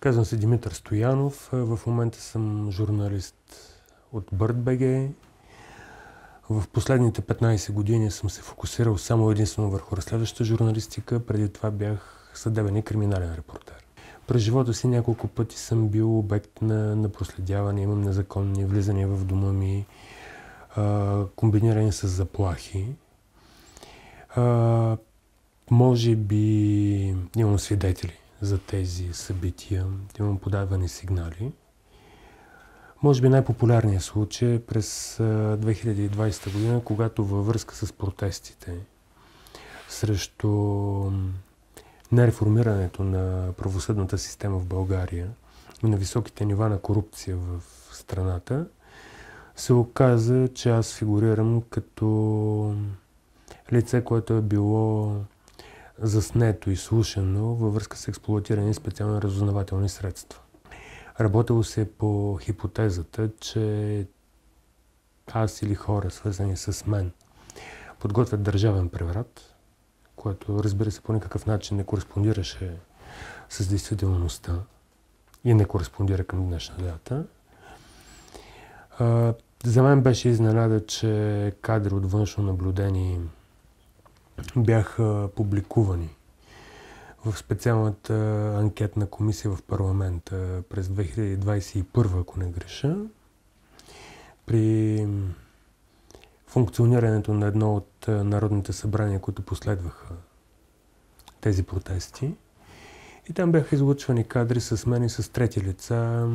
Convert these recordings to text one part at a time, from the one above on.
Казвам се Димитър Стоянов. В момента съм журналист от БърдБГ. В последните 15 години съм се фокусирал само единствено върху разследваща журналистика. Преди това бях съдебен и криминален репортер. През живота си няколко пъти съм бил обект на, на проследяване, имам незаконни влизания в дома ми, а, комбинирани с заплахи. А, може би имам свидетели за тези събития, имам подавани сигнали. Може би най-популярният случай е през 2020 година, когато във връзка с протестите срещу нереформирането на правосъдната система в България и на високите нива на корупция в страната, се оказа, че аз фигурирам като лице, което е било заснето и слушано във връзка с експлуатирани специални разузнавателни средства. Работило се по хипотезата, че аз или хора, свързани с мен, подготвят държавен преврат, което разбира се по никакъв начин не кореспондираше с действителността и не кореспондира към днешна дата. За мен беше изненада, че кадри от външно наблюдение бяха публикувани в специалната анкетна комисия в парламента през 2021, ако не греша, при функционирането на едно от народните събрания, които последваха тези протести. И там бяха излучвани кадри с мен и с трети лица,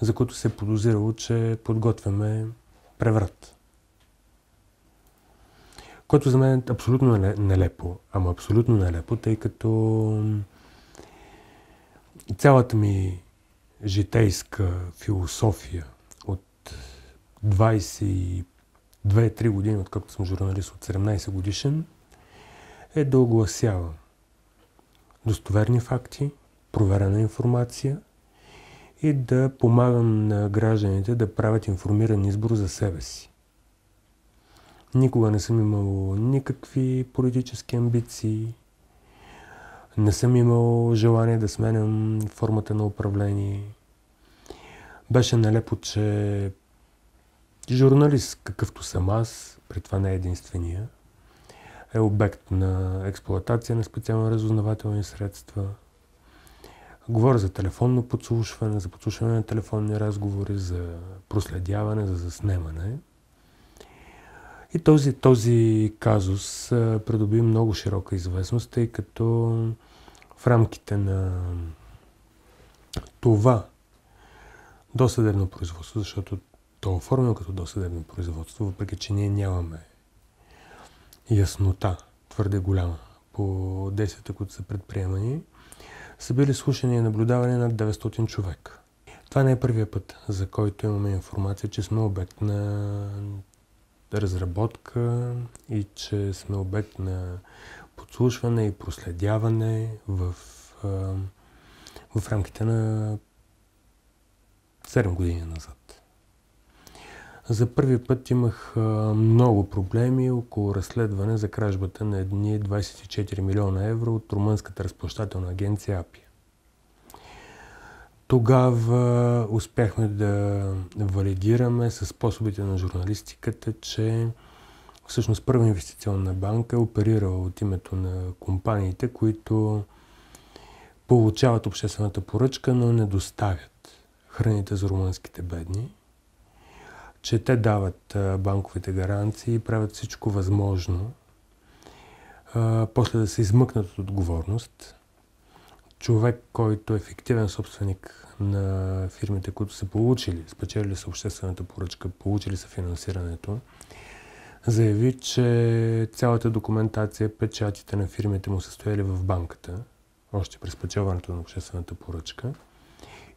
за които се е подозирало, че подготвяме преврат което за мен е абсолютно нелепо. Ама абсолютно нелепо, тъй като цялата ми житейска философия от 22-3 години, откакто съм журналист от 17 годишен, е да огласява достоверни факти, проверена информация и да помагам на гражданите да правят информиран избор за себе си. Никога не съм имал никакви политически амбиции. Не съм имал желание да сменям формата на управление. Беше нелепо, че журналист, какъвто съм аз, при това не е единствения, е обект на експлоатация на специални разузнавателни средства. Говоря за телефонно подслушване, за подслушване на телефонни разговори, за проследяване, за заснемане – и този, този казус придоби много широка известност, тъй като в рамките на това досъдебно производство, защото то е оформено като досъдебно производство, въпреки че ние нямаме яснота твърде голяма по действията, които са предприемани, са били слушани и наблюдавани над 900 човека. Това не е първия път, за който имаме информация, че сме обект на разработка и че сме обект на подслушване и проследяване в, в рамките на 7 години назад. За първи път имах много проблеми около разследване за кражбата на едни 24 милиона евро от румънската разплащателна агенция АПИ. Тогава успяхме да валидираме с способите на журналистиката, че всъщност първа инвестиционна банка е оперирала от името на компаниите, които получават обществената поръчка, но не доставят храните за румънските бедни, че те дават банковите гаранции и правят всичко възможно после да се измъкнат от отговорност, човек, който е фиктивен собственик на фирмите, които са получили, спечелили са обществената поръчка, получили са финансирането, заяви, че цялата документация, печатите на фирмите му са стояли в банката, още през спечелването на обществената поръчка,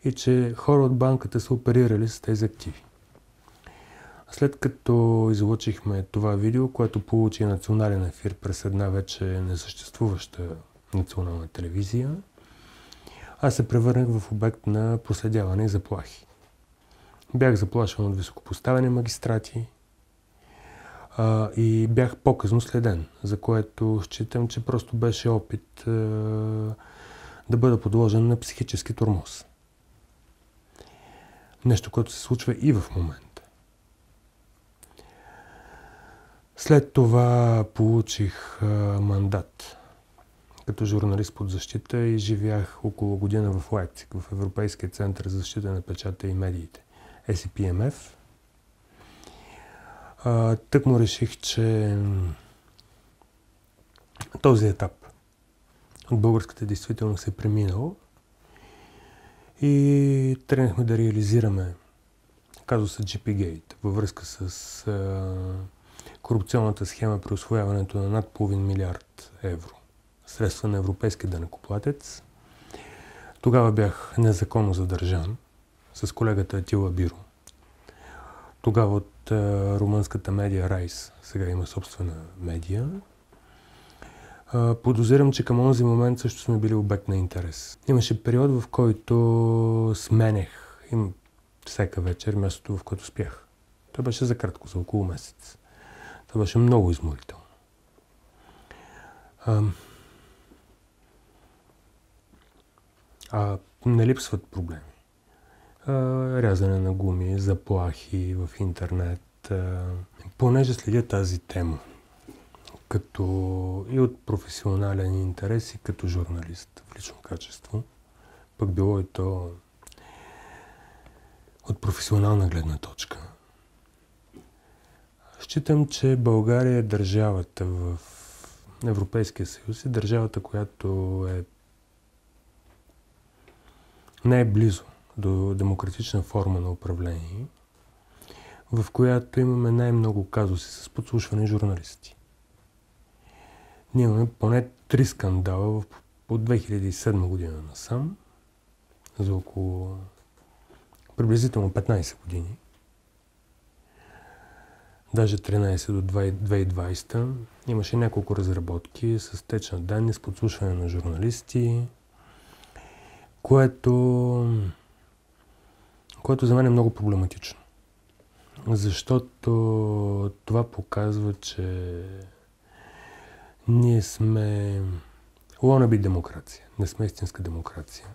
и че хора от банката са оперирали с тези активи. След като излучихме това видео, което получи национален ефир през една вече несъществуваща национална телевизия, аз се превърнах в обект на проследяване и заплахи. Бях заплашван от високопоставени магистрати а, и бях по-късно следен, за което считам, че просто беше опит а, да бъда подложен на психически тормоз. Нещо, което се случва и в момента. След това получих а, мандат като журналист под защита и живях около година в Лайпциг, в Европейския център за защита на печата и медиите, SCPMF. тък му реших, че този етап от българската действителност е преминал и тръгнахме да реализираме казуса GP-Gate във връзка с корупционната схема при освояването на над половин милиард евро средства на европейски данъкоплатец. Тогава бях незаконно задържан с колегата Атила Биро. Тогава от а, румънската медия Райс, сега има собствена медия. А, подозирам, че към онзи момент също сме били обект на интерес. Имаше период, в който сменех им всяка вечер мястото, в което спях. Това беше за кратко, за около месец. Това беше много изморително. А, не липсват проблеми. А, рязане на гуми, заплахи в интернет. А, понеже следя тази тема, като и от професионален интерес и като журналист в лично качество, пък било и то от професионална гледна точка. Считам, че България е държавата в Европейския съюз и държавата, която е най-близо до демократична форма на управление, в която имаме най-много казуси с подслушване журналисти. Ние имаме поне три скандала от 2007 година насам, за около приблизително 15 години. Даже 13 до 2020 имаше няколко разработки с теч на данни, с подслушване на журналисти, което, което за мен е много проблематично. Защото това показва, че ние сме лонаби демокрация, не сме истинска демокрация.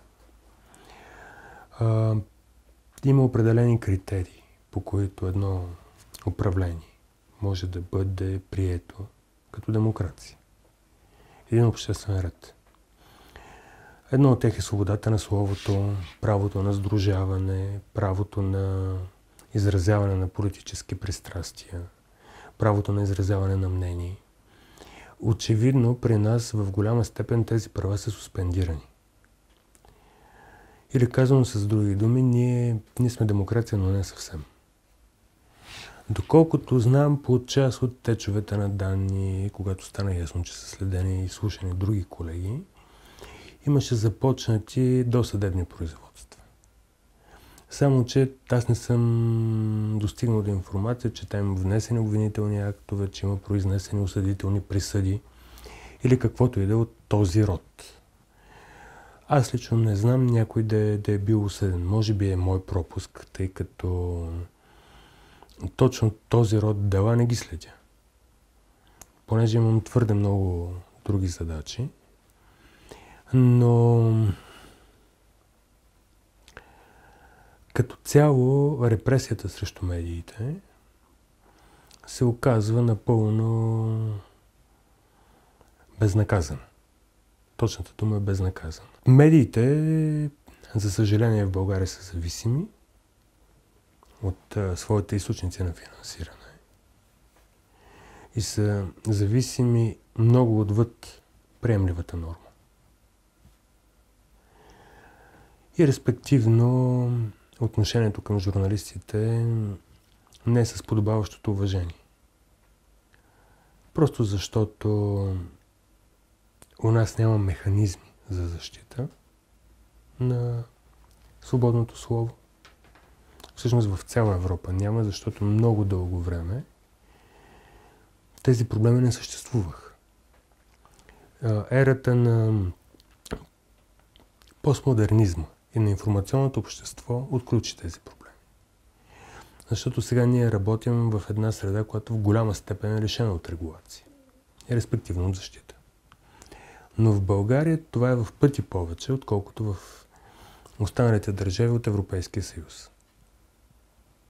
А, има определени критерии, по които едно управление може да бъде прието като демокрация. Един обществен ред – Едно от тях е свободата на словото, правото на сдружаване, правото на изразяване на политически пристрастия, правото на изразяване на мнение. Очевидно при нас в голяма степен тези права са суспендирани. Или казвам с други думи, ние, ние сме демокрация, но не съвсем. Доколкото знам по част от течовете на данни, когато стана ясно, че са следени и слушани други колеги, имаше започнати досъдебни производства. Само, че аз не съм достигнал до информация, че там внесени обвинителни актове, че има произнесени осъдителни присъди или каквото и да е от този род. Аз лично не знам някой да е, да е бил осъден. Може би е мой пропуск, тъй като точно този род дела не ги следя. Понеже имам твърде много други задачи, но като цяло репресията срещу медиите се оказва напълно безнаказана. Точната дума е безнаказана. Медиите, за съжаление, в България са зависими от своите източници на финансиране. И са зависими много отвъд приемливата норма. И респективно отношението към журналистите не е с подобаващото уважение. Просто защото у нас няма механизми за защита на свободното слово. Всъщност в цяла Европа няма, защото много дълго време тези проблеми не съществуваха. Ерата на постмодернизма и на информационното общество отключи тези проблеми. Защото сега ние работим в една среда, която в голяма степен е решена от регулация и респективно от защита. Но в България това е в пъти повече, отколкото в останалите държави от Европейския съюз.